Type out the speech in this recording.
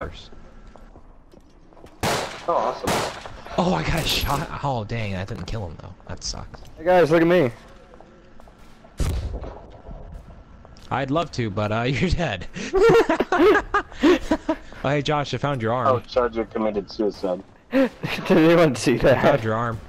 Oh, awesome. Oh, I got a shot. Oh, dang, I didn't kill him though. That sucks. Hey guys, look at me. I'd love to, but uh, you're dead. oh, hey, Josh, I found your arm. Oh, Charger committed suicide. Did anyone see I found your arm.